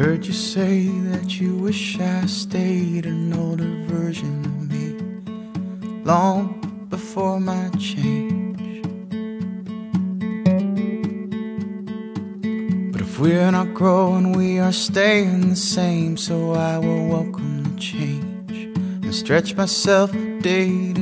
Heard you say that you wish I stayed an older version of me long before my change. But if we're not growing, we are staying the same. So I will welcome the change and stretch myself day to